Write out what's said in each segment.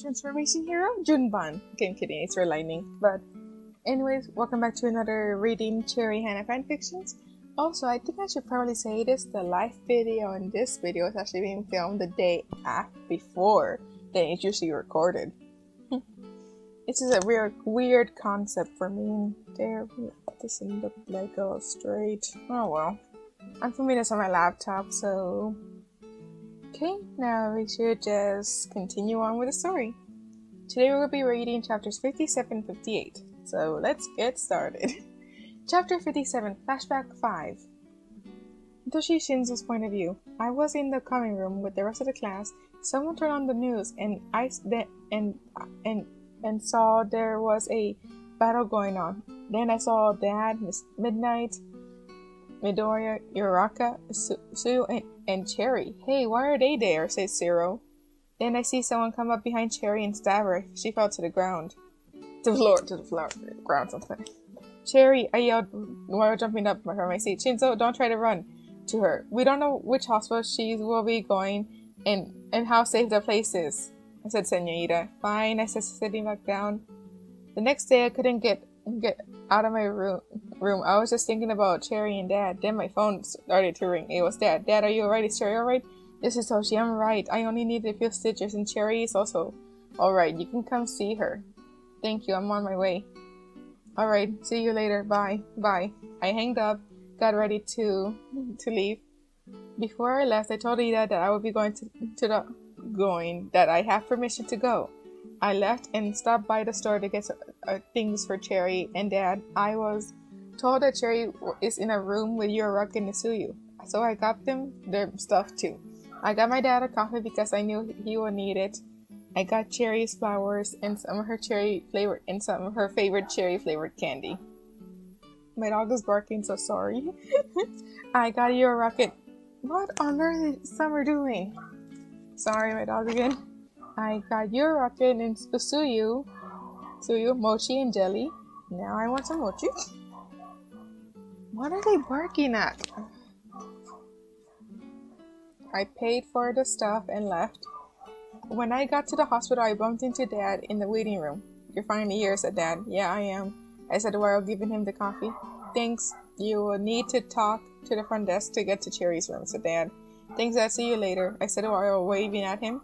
transformation hero, Junban. Okay, I'm kidding, it's for lightning. But, anyways, welcome back to another reading Cherri Hana fanfictions. Also, I think I should probably say this the live video and this video is actually being filmed the day after before than it's usually recorded. this is a weird, weird concept for me. There, doesn't look like all straight. Oh well. I'm filming this on my laptop, so Okay, now we should just continue on with the story. Today we will be reading chapters 57 58. So let's get started. Chapter 57 Flashback 5 Toshi Shinzo's point of view. I was in the common room with the rest of the class. Someone turned on the news and I and and and saw there was a battle going on. Then I saw Dad, Miss Midnight, Midoriya, Uraraka, Su, and and Cherri. Hey, why are they there? says Zero. Then I see someone come up behind Cherri and stab her. She fell to the ground. To the floor, to the floor, to the ground, something. Cherri, I yelled while jumping up from my seat. Shinzo, don't try to run to her. We don't know which hospital she will be going and, and how safe the place is. I said, Senorita. Fine, I said, sitting back down. The next day, I couldn't get get out of my room. Room. I was just thinking about Cherri and Dad. Then my phone started to ring. It was Dad. Dad, are you alright? Is Cherri alright? This is Toshi. I'm right. I only need a few stitches, and Cherri is also alright. You can come see her. Thank you. I'm on my way. Alright. See you later. Bye. Bye. I hanged up. Got ready to to leave. Before I left, I told Iida that I would be going to, to the going that I have permission to go. I left and stopped by the store to get uh, things for Cherri and Dad. I was told that Cherri is in a room with Uraraka and Nisuyu, so I got them their stuff too. I got my dad a coffee because I knew he would need it. I got Cherri's flowers and some of her cherry flavored and some of her favorite cherry flavored candy. My dog is barking, so sorry. I got Uraraka. What on earth is Summer doing? Sorry, my dog again. I got Uraraka and Suyu, Suyu, mochi and jelly. Now I want some mochi. What are they barking at? I paid for the stuff and left. When I got to the hospital, I bumped into Dad in the waiting room. You're finally here, said Dad. Yeah, I am. I said while giving him the coffee. Thanks. You will need to talk to the front desk to get to Cherri's room, said Dad. Thanks, I'll see you later. I said while waving at him.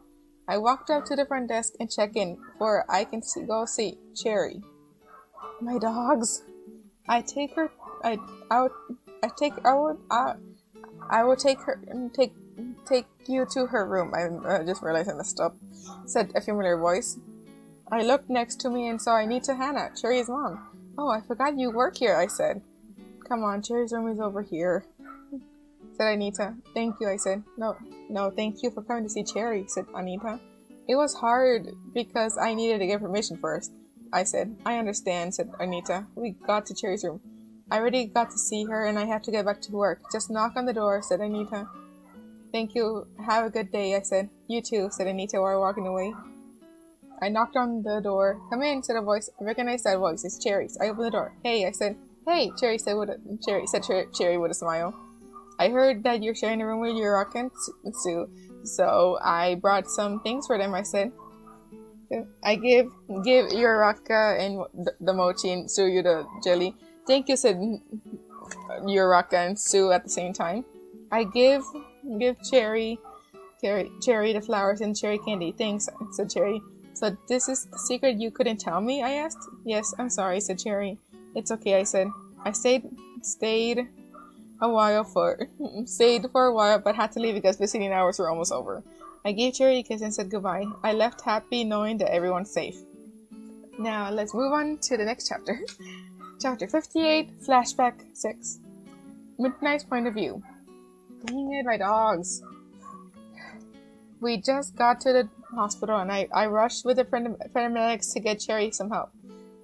I walked up to the front desk and checked in, for I can see, go see Cherri. My dogs. I take her. I I would. I take. I would. I. I will take her. Take. Take you to her room. I uh, just messed up. Said a familiar voice. I looked next to me and saw Anita Hana, Cherri's mom. Oh, I forgot you work here. I said. Come on, Cherri's room is over here said Anita. Thank you, I said. No, no, thank you for coming to see Cherri, said Anita. It was hard because I needed to get permission first. I said, I understand, said Anita. We got to Cherri's room. I already got to see her and I have to get back to work. Just knock on the door, said Anita. Thank you. Have a good day, I said. You too, said Anita while walking away. I knocked on the door. Come in, said a voice. I recognized that voice. It's Cherri's. I opened the door. Hey, I said. Hey, Cherri said with a Cherri said Cherri with a smile. I heard that you're sharing a room with your rock and Sue, so I brought some things for them. I said, I give give Uraraka and the mochi and Suyu the jelly. Thank you, said Uraraka and Sue at the same time. I give give Cherri, Cherri, Cherri the flowers and Cherry candy. Thanks, said Cherri. So this is the secret you couldn't tell me? I asked. Yes, I'm sorry, said Cherri. It's okay, I said. I stayed stayed a while for stayed for a while but had to leave because visiting hours were almost over. I gave Cherri a kiss and said goodbye. I left happy knowing that everyone's safe. Now let's move on to the next chapter. chapter 58, Flashback 6. Midnight's point of view. Dang it, my dogs. We just got to the hospital and I, I rushed with the paramedics to get Cherri some help.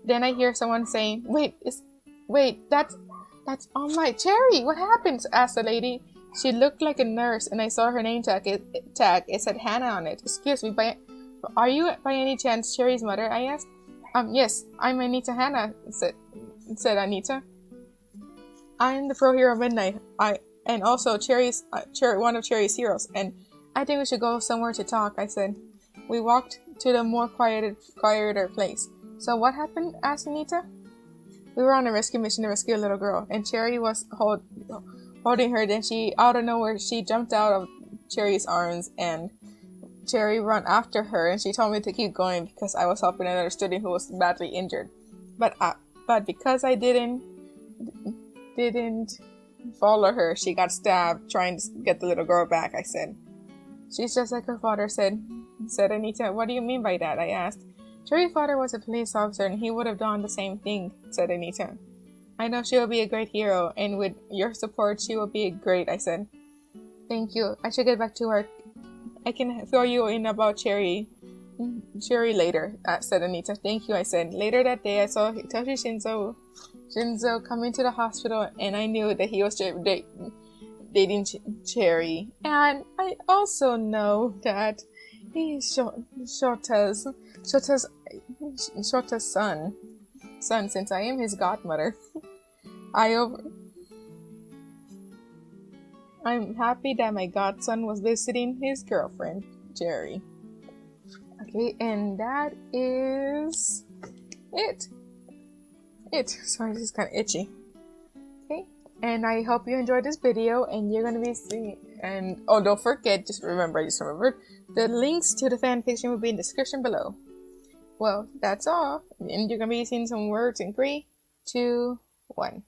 Then I hear someone saying, Wait, is wait, that's that's on my cherry. What happened? asked the lady. She looked like a nurse, and I saw her name tag. It, tag. it said Hana on it. Excuse me, by, are you by any chance Cherri's mother? I asked. Um, yes, I'm Anita Hana. Said, said Anita. I'm the pro hero of Midnight. I and also Cherri's uh, Cherri, one of Cherri's heroes. And I think we should go somewhere to talk. I said. We walked to the more quieted, quieter place. So what happened? asked Anita. We were on a rescue mission to rescue a little girl, and Cherri was hold, holding her. Then she, out of nowhere, she jumped out of Cherri's arms, and Cherri ran after her. And she told me to keep going because I was helping another student who was badly injured. But I, but because I didn't didn't follow her, she got stabbed trying to get the little girl back. I said, "She's just like her father," said said Anita. What do you mean by that? I asked. Cherri's father was a police officer and he would have done the same thing, said Anita. I know she will be a great hero, and with your support, she will be great, I said. Thank you. I should get back to work. I can fill you in about Cherri. Cherri later, uh, said Anita. Thank you, I said. Later that day, I saw Hitoshi Shinzo, Shinzo coming to the hospital, and I knew that he was dating Cherri. And I also know that he's Shota's Shota's Shota's son. Son, since I am his godmother. I over I'm happy that my godson was visiting his girlfriend, Jerry. Okay, and that is it. It. Sorry, this is kind of itchy. Okay, and I hope you enjoyed this video, and you're gonna be seeing. And oh, don't forget, just remember, I just remembered the links to the fan fiction will be in the description below. Well, that's all. And you're gonna be seeing some words in three, two, one.